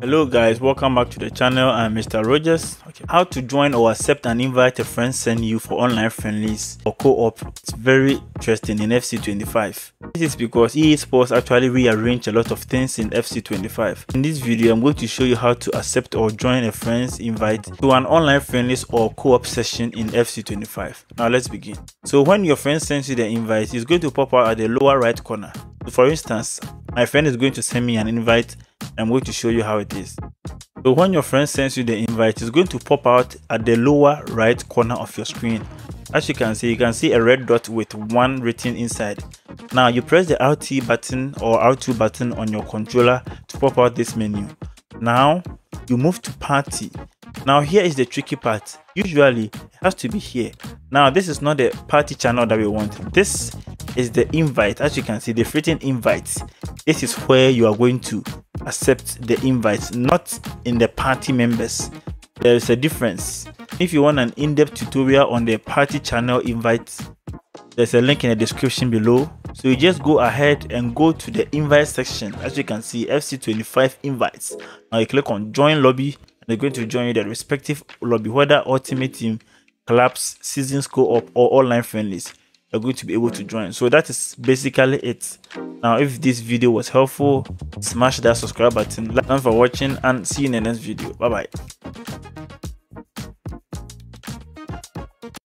hello guys welcome back to the channel i'm mr rogers okay how to join or accept an invite a friend send you for online friendlies or co-op it's very interesting in fc25 this is because EA Sports actually rearrange a lot of things in FC25. In this video, I'm going to show you how to accept or join a friend's invite to an online friendlies or co-op session in FC25. Now let's begin. So when your friend sends you the invite, it's going to pop out at the lower right corner. For instance, my friend is going to send me an invite I'm going to show you how it is. So when your friend sends you the invite, it's going to pop out at the lower right corner of your screen. As you can see, you can see a red dot with one written inside. Now you press the RT button or R2 button on your controller to pop out this menu. Now you move to party. Now here is the tricky part. Usually it has to be here. Now this is not the party channel that we want. This is the invite. As you can see, they've written invite. This is where you are going to accept the invite, not in the party members. There is a difference. If you want an in-depth tutorial on the party channel invite, there's a link in the description below. So you just go ahead and go to the invite section. As you can see, FC25 invites. Now you click on join lobby and they're going to join you the respective lobby, whether ultimate team, collapse, seasons co-op or online friendlies you're going to be able to join. So that is basically it. Now if this video was helpful smash that subscribe button. Thanks for watching and see you in the next video. Bye bye